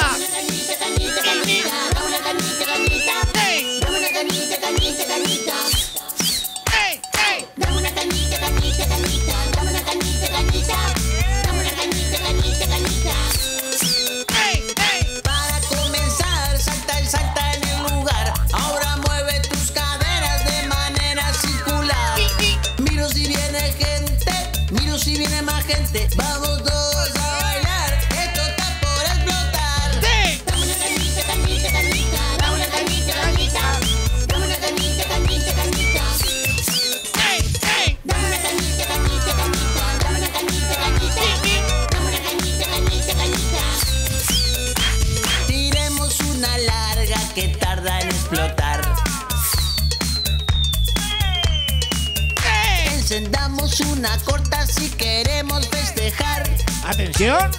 Una camita, canita, canita, dame una camita, canita Vamos a camita, canita, canita Vamos una canita, canita, canita una canita, canita Vamos una canita, canita, Para comenzar, salta y salta en el lugar Ahora mueve tus caderas de manera circular Miro si viene gente Miro si viene más gente. Vamos dos una larga que tarda en explotar. Encendamos una corta si queremos festejar. Atención.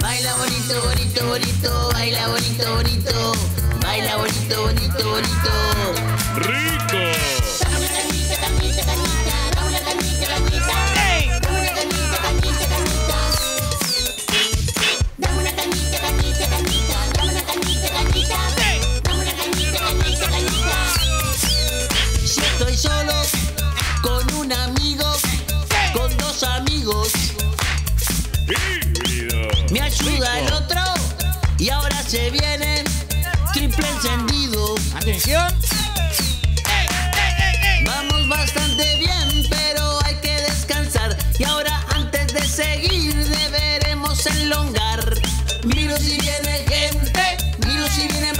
Baila bonito, bonito, bonito, baila bonito, bonito, baila bonito, bonito, bonito. ¡Rico! Me ayuda el otro y ahora se viene triple encendido. Atención. Vamos bastante bien, pero hay que descansar. Y ahora antes de seguir deberemos enlongar. Miro si viene gente, miro si viene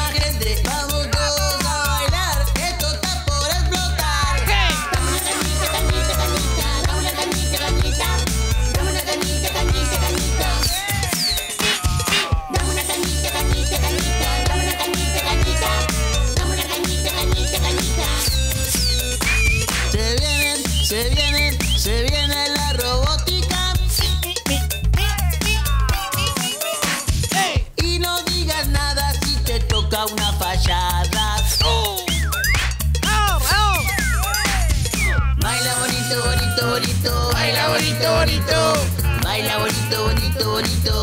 se vienen, se viene la robótica. Y no digas nada si te toca una fallada. Baila bonito, bonito, bonito. Baila bonito, bonito. Baila bonito, bonito, bonito.